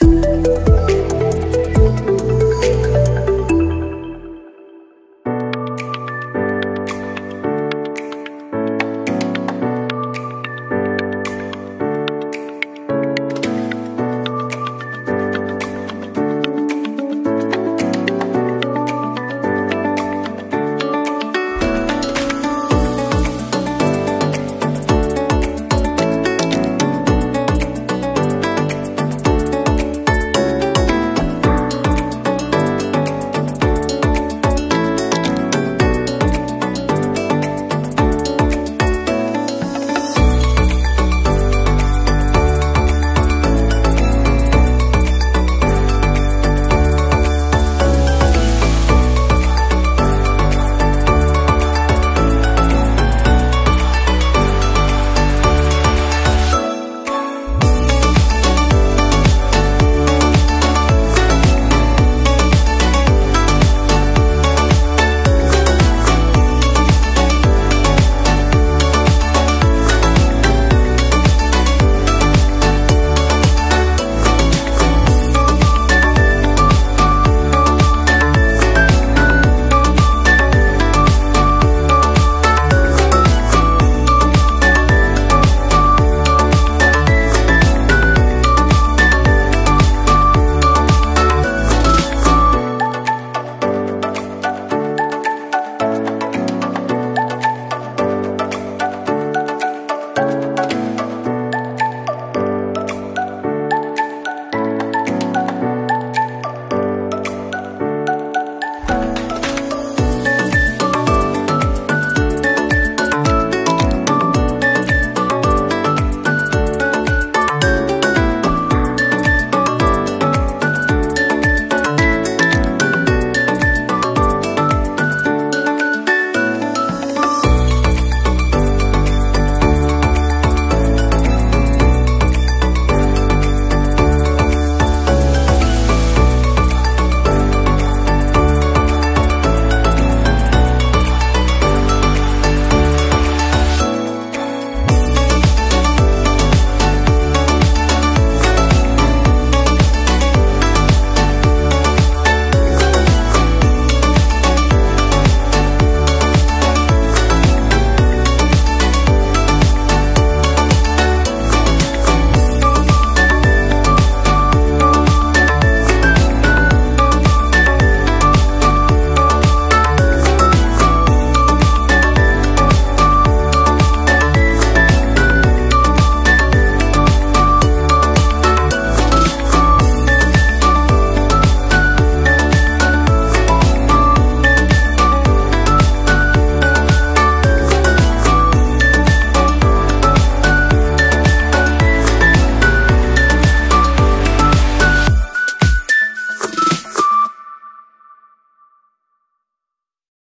Música